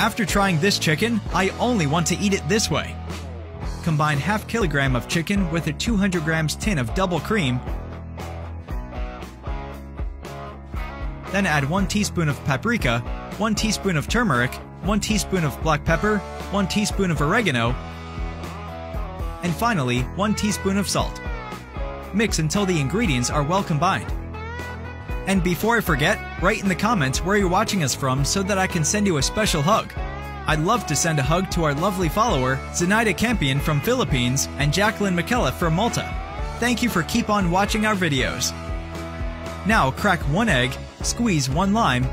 After trying this chicken, I only want to eat it this way. Combine half kilogram of chicken with a 200 grams tin of double cream. Then add 1 teaspoon of paprika, 1 teaspoon of turmeric, 1 teaspoon of black pepper, 1 teaspoon of oregano, and finally 1 teaspoon of salt. Mix until the ingredients are well combined. And before I forget, write in the comments where you're watching us from so that I can send you a special hug. I'd love to send a hug to our lovely follower, Zenaida Campion from Philippines and Jacqueline McKellar from Malta. Thank you for keep on watching our videos. Now crack one egg, squeeze one lime,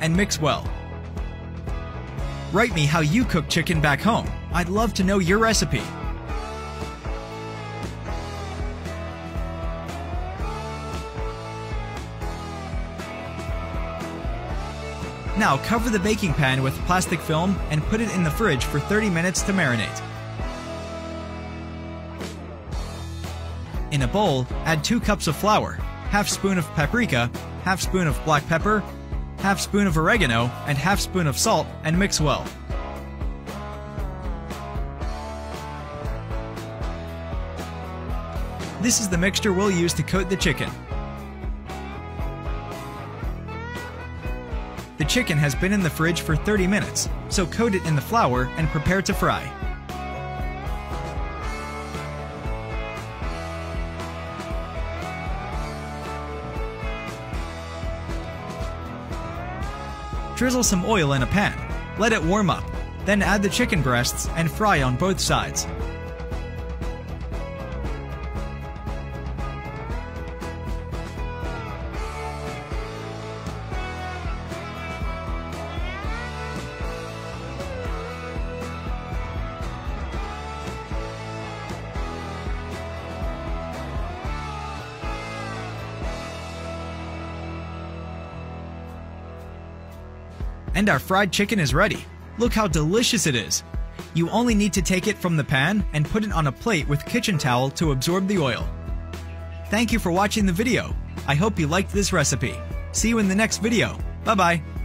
and mix well. Write me how you cook chicken back home. I'd love to know your recipe. Now cover the baking pan with plastic film and put it in the fridge for 30 minutes to marinate. In a bowl, add 2 cups of flour, half spoon of paprika, half spoon of black pepper, half spoon of oregano, and half spoon of salt and mix well. This is the mixture we'll use to coat the chicken. The chicken has been in the fridge for 30 minutes, so coat it in the flour and prepare to fry. Drizzle some oil in a pan. Let it warm up. Then add the chicken breasts and fry on both sides. And our fried chicken is ready. Look how delicious it is. You only need to take it from the pan and put it on a plate with kitchen towel to absorb the oil. Thank you for watching the video. I hope you liked this recipe. See you in the next video. Bye bye.